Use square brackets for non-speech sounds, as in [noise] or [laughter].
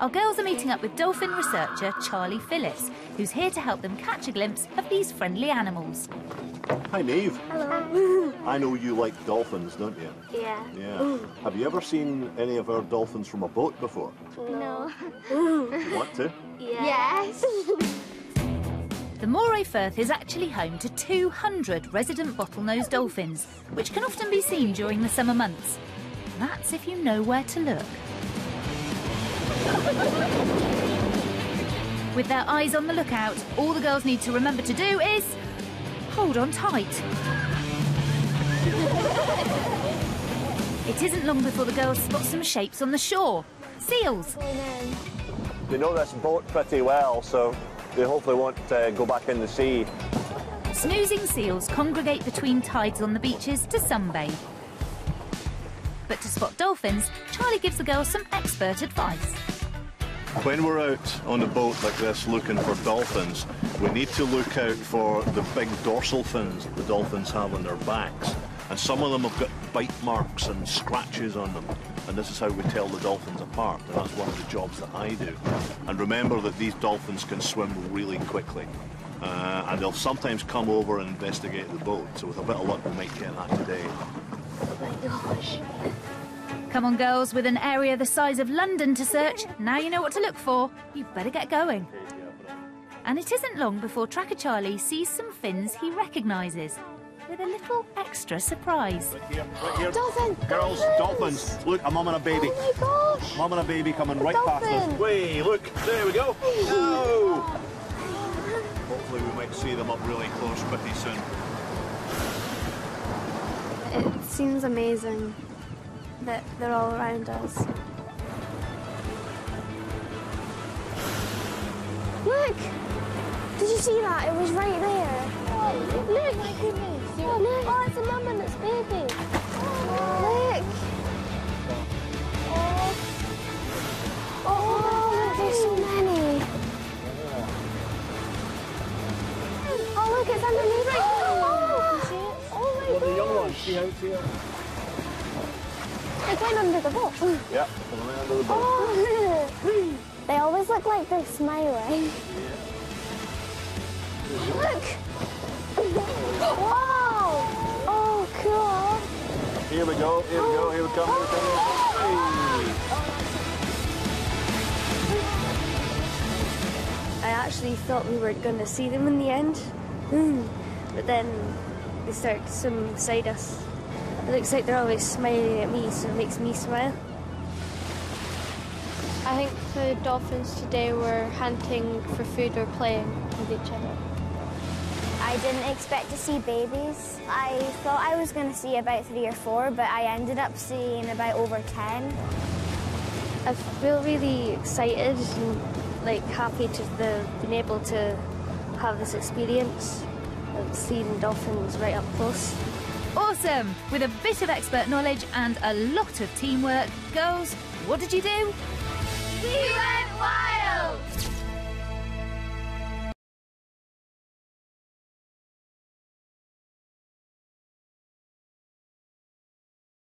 Our girls are meeting up with dolphin researcher Charlie Phillips, who's here to help them catch a glimpse of these friendly animals. Hi, Neve. Hello. [laughs] I know you like dolphins, don't you? Yeah. Yeah. Have you ever seen any of our dolphins from a boat before? No. [laughs] Want to? Yes. [laughs] The Moray Firth is actually home to 200 resident bottlenose dolphins, which can often be seen during the summer months. That's if you know where to look. With their eyes on the lookout, all the girls need to remember to do is hold on tight. It isn't long before the girls spot some shapes on the shore. Seals. They know this boat pretty well, so they hopefully won't uh, go back in the sea. Snoozing seals congregate between tides on the beaches to sunbathe. But to spot dolphins, Charlie gives the girls some expert advice. When we're out on a boat like this looking for dolphins, we need to look out for the big dorsal fins that the dolphins have on their backs. And some of them have got bite marks and scratches on them. And this is how we tell the dolphins apart. And that's one of the jobs that I do. And remember that these dolphins can swim really quickly. Uh, and they'll sometimes come over and investigate the boat. So with a bit of luck, we might get that today. Come on, girls, with an area the size of London to search, now you know what to look for. You better get going. And it isn't long before Tracker Charlie sees some fins he recognises, with a little extra surprise. Here, right here. Dolphin. Girls, dolphins. Look, a mum and a baby. Oh my gosh. Mum and a baby coming right past us. Dolphin. Way, look, there we go. No! Hopefully we might see them up really close pretty soon. It seems amazing that they're all around us. Look. Did you see that? It was right there. Oh, look. my goodness. Oh, look. Oh, it's a mum and its baby. Look. Oh. Oh, look, there's so many. Oh, look, it's underneath. Oh, oh my Well, the young gosh. ones, see how it's here? It went under the boat. Yeah, coming under the boat. Oh, they always look like they're smiling. Look! Wow! Oh, cool. Here we go, here we go, here we come, here we come. Hey. I actually thought we weren't going to see them in the end, Mm. but then they start to swim beside us. It looks like they're always smiling at me, so it makes me smile. I think the dolphins today were hunting for food or playing with each other. I didn't expect to see babies. I thought I was going to see about three or four, but I ended up seeing about over ten. I feel really excited and like happy to have been able to have this experience of seeing dolphins right up close. Awesome! With a bit of expert knowledge and a lot of teamwork, girls, what did you do? We went wild!